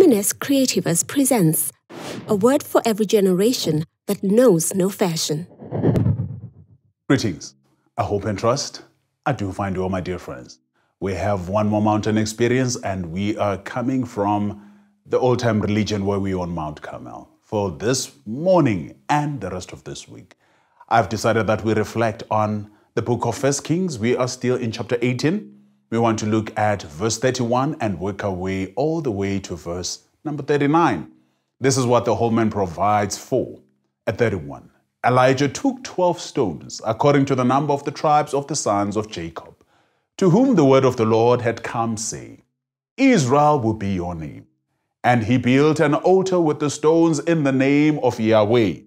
M&S Creativus presents a word for every generation that knows no fashion. Greetings. I hope and trust. I do find you all, my dear friends. We have one more mountain experience, and we are coming from the old time religion where we on Mount Carmel for this morning and the rest of this week. I've decided that we reflect on the book of First Kings. We are still in chapter 18. We want to look at verse 31 and work our way all the way to verse number 39. This is what the Holman provides for. At 31, Elijah took 12 stones, according to the number of the tribes of the sons of Jacob, to whom the word of the Lord had come, saying, Israel will be your name. And he built an altar with the stones in the name of Yahweh.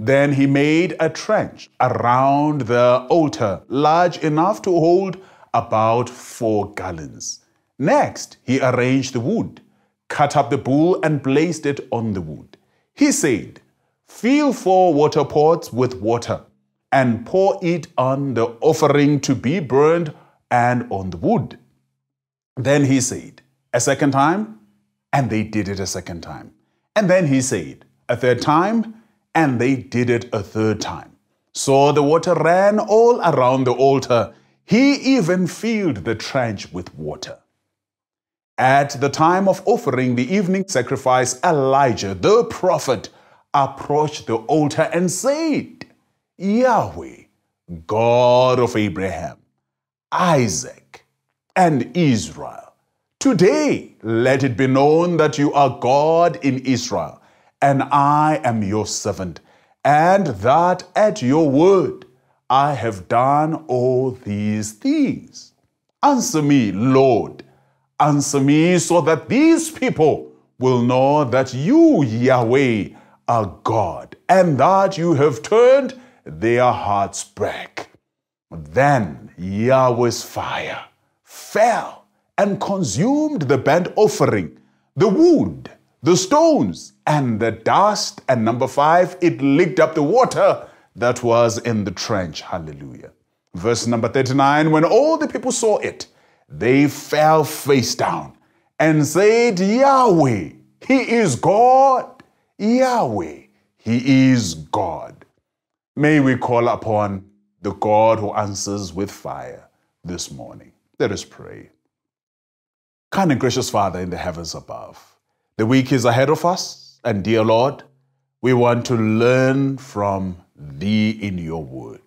Then he made a trench around the altar, large enough to hold about four gallons. Next, he arranged the wood, cut up the bull, and placed it on the wood. He said, Fill four water pots with water, and pour it on the offering to be burned and on the wood. Then he said, A second time, and they did it a second time. And then he said, A third time, and they did it a third time. So the water ran all around the altar. He even filled the trench with water. At the time of offering the evening sacrifice, Elijah, the prophet, approached the altar and said, Yahweh, God of Abraham, Isaac, and Israel, today let it be known that you are God in Israel and I am your servant, and that at your word I have done all these things. Answer me, Lord. Answer me so that these people will know that you, Yahweh, are God, and that you have turned their hearts back. Then Yahweh's fire fell and consumed the burnt offering, the wood, the stones and the dust. And number five, it licked up the water that was in the trench. Hallelujah. Verse number 39 When all the people saw it, they fell face down and said, Yahweh, He is God. Yahweh, He is God. May we call upon the God who answers with fire this morning. Let us pray. Kind and gracious Father in the heavens above, the week is ahead of us, and dear Lord, we want to learn from Thee in your word.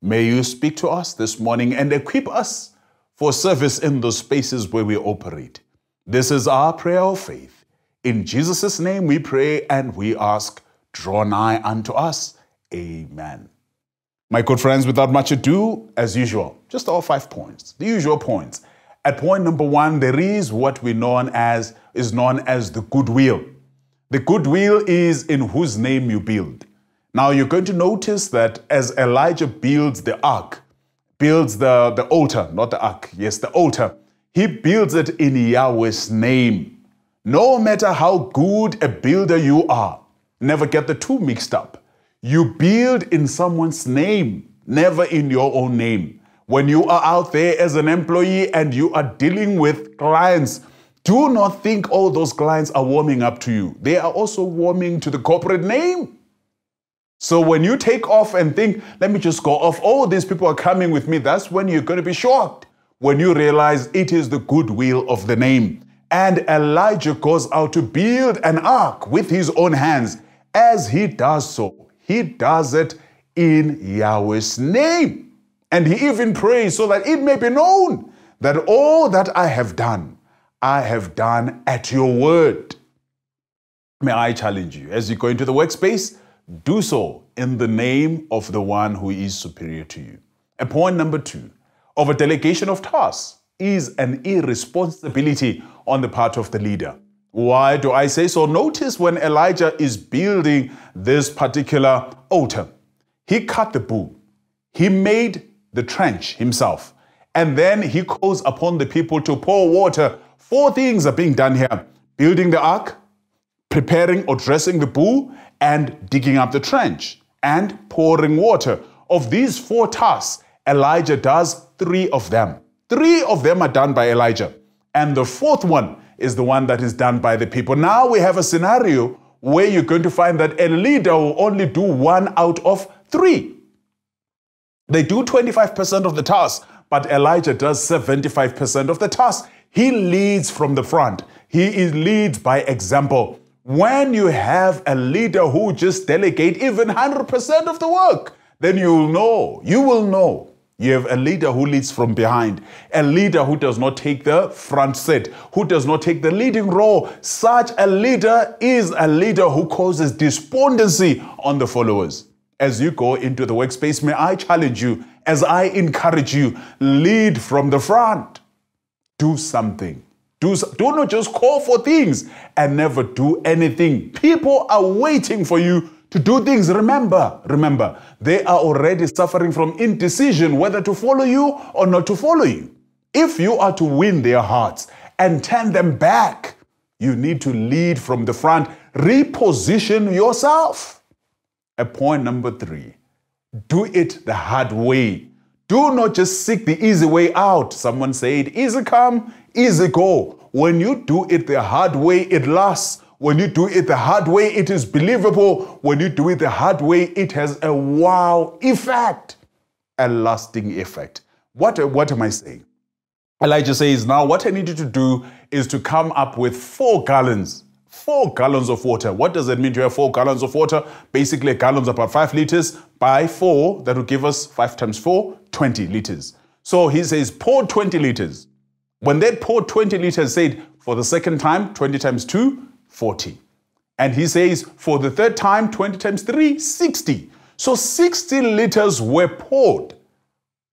May you speak to us this morning and equip us for service in the spaces where we operate. This is our prayer of faith. In Jesus' name we pray and we ask, draw nigh unto us. Amen. My good friends, without much ado, as usual, just all five points, the usual points. At point number one, there is what we known as is known as the goodwill. The goodwill is in whose name you build. Now you're going to notice that as Elijah builds the ark, builds the, the altar, not the ark, yes, the altar, he builds it in Yahweh's name. No matter how good a builder you are, never get the two mixed up. You build in someone's name, never in your own name. When you are out there as an employee and you are dealing with clients, do not think all those clients are warming up to you. They are also warming to the corporate name. So when you take off and think, let me just go off, all these people are coming with me, that's when you're going to be shocked. When you realize it is the goodwill of the name. And Elijah goes out to build an ark with his own hands. As he does so, he does it in Yahweh's name. And he even prays so that it may be known that all that I have done, I have done at your word. May I challenge you as you go into the workspace, do so in the name of the one who is superior to you. And point number two of a delegation of tasks is an irresponsibility on the part of the leader. Why do I say so? Notice when Elijah is building this particular altar, he cut the bull, he made the trench himself. And then he calls upon the people to pour water. Four things are being done here building the ark, preparing or dressing the bull, and digging up the trench, and pouring water. Of these four tasks, Elijah does three of them. Three of them are done by Elijah. And the fourth one is the one that is done by the people. Now we have a scenario where you're going to find that a leader will only do one out of three. They do 25% of the task, but Elijah does 75% of the task. He leads from the front. He leads by example. When you have a leader who just delegate even 100% of the work, then you'll know, you will know you have a leader who leads from behind, a leader who does not take the front seat, who does not take the leading role. Such a leader is a leader who causes despondency on the followers. As you go into the workspace, may I challenge you, as I encourage you, lead from the front. Do something. Do, do not just call for things and never do anything. People are waiting for you to do things. Remember, remember, they are already suffering from indecision whether to follow you or not to follow you. If you are to win their hearts and turn them back, you need to lead from the front, reposition yourself. A point number three do it the hard way. Do not just seek the easy way out. Someone said, easy come, easy go. When you do it the hard way, it lasts. When you do it the hard way, it is believable. When you do it the hard way, it has a wow effect, a lasting effect. What, what am I saying? Elijah says, Now, what I need you to do is to come up with four gallons. Four gallons of water. What does it mean to have four gallons of water? Basically, a gallon's about five liters. By four, that will give us five times four, 20 liters. So he says, pour 20 liters. When they poured 20 liters, said, for the second time, 20 times two, 40. And he says, for the third time, 20 times 3, 60. So 60 liters were poured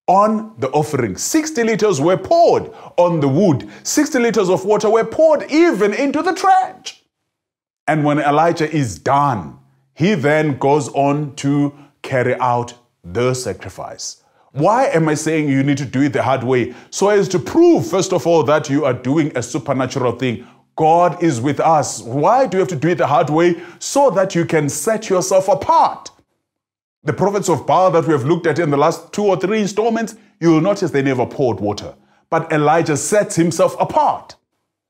on the offering. 60 liters were poured on the wood. 60 liters of water were poured even into the trench. And when Elijah is done, he then goes on to carry out the sacrifice. Why am I saying you need to do it the hard way? So as to prove, first of all, that you are doing a supernatural thing God is with us. Why do you have to do it the hard way? So that you can set yourself apart. The prophets of Baal that we have looked at in the last two or three installments, you will notice they never poured water. But Elijah sets himself apart.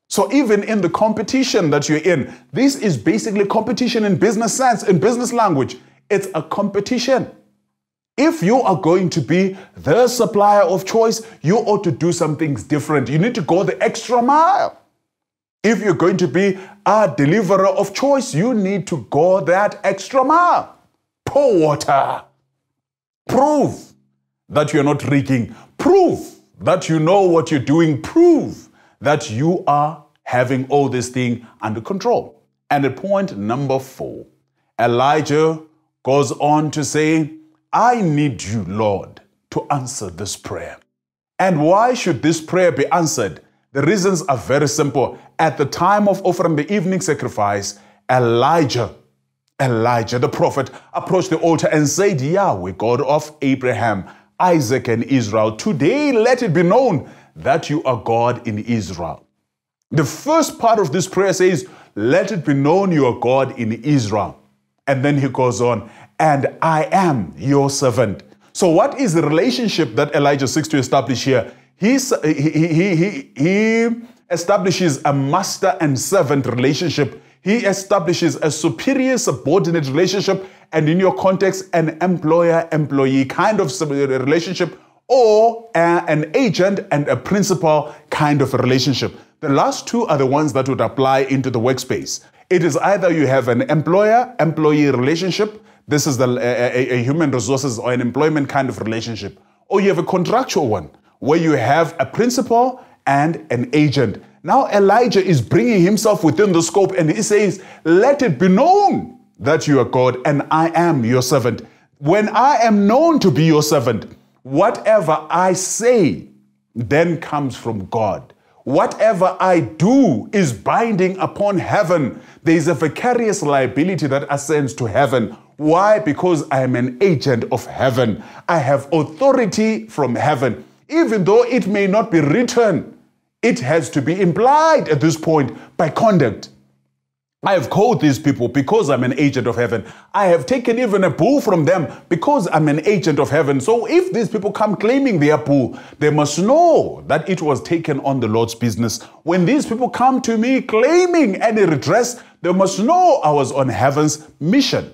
So even in the competition that you're in, this is basically competition in business sense, in business language. It's a competition. If you are going to be the supplier of choice, you ought to do some things different. You need to go the extra mile. If you're going to be a deliverer of choice, you need to go that extra mile. Pour water. Prove that you're not rigging. Prove that you know what you're doing. Prove that you are having all this thing under control. And at point number four, Elijah goes on to say, I need you, Lord, to answer this prayer. And why should this prayer be answered? The reasons are very simple. At the time of offering the evening sacrifice, Elijah, Elijah the prophet, approached the altar and said, Yahweh, God of Abraham, Isaac, and Israel, today let it be known that you are God in Israel. The first part of this prayer says, Let it be known you are God in Israel. And then he goes on, And I am your servant. So, what is the relationship that Elijah seeks to establish here? He's, he, he, he, he establishes a master and servant relationship. He establishes a superior subordinate relationship, and in your context, an employer employee kind of relationship, or an agent and a principal kind of a relationship. The last two are the ones that would apply into the workspace. It is either you have an employer employee relationship, this is the, a, a, a human resources or an employment kind of relationship, or you have a contractual one where you have a principal and an agent. Now Elijah is bringing himself within the scope and he says, Let it be known that you are God and I am your servant. When I am known to be your servant, whatever I say then comes from God. Whatever I do is binding upon heaven. There is a vicarious liability that ascends to heaven. Why? Because I am an agent of heaven. I have authority from heaven even though it may not be written, it has to be implied at this point by conduct. I have called these people because I'm an agent of heaven. I have taken even a bull from them because I'm an agent of heaven. So if these people come claiming their bull, they must know that it was taken on the Lord's business. When these people come to me claiming any redress, they must know I was on heaven's mission.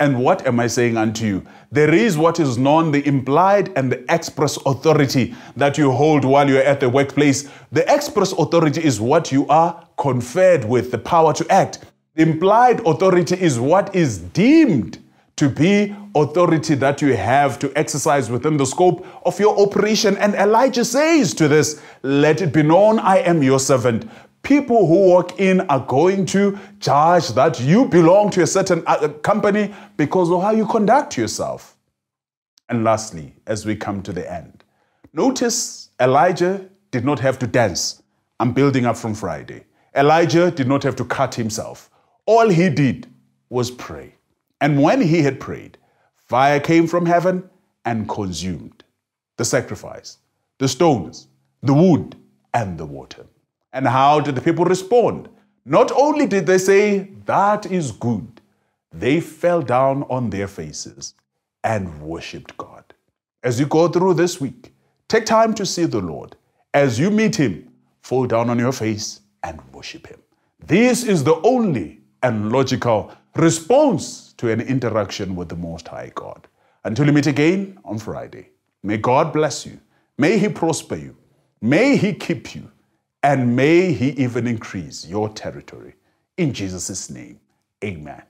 And what am I saying unto you? There is what is known the implied and the express authority that you hold while you're at the workplace. The express authority is what you are conferred with, the power to act. The implied authority is what is deemed to be authority that you have to exercise within the scope of your operation. And Elijah says to this, Let it be known I am your servant people who walk in are going to judge that you belong to a certain uh, company because of how you conduct yourself. And lastly, as we come to the end, notice Elijah did not have to dance. I'm building up from Friday. Elijah did not have to cut himself. All he did was pray. And when he had prayed, fire came from heaven and consumed the sacrifice, the stones, the wood, and the water. And how did the people respond? Not only did they say, That is good, they fell down on their faces and worshiped God. As you go through this week, take time to see the Lord. As you meet Him, fall down on your face and worship Him. This is the only and logical response to an interaction with the Most High God. Until we meet again on Friday, may God bless you. May He prosper you. May He keep you and may He even increase your territory. In Jesus' name, amen.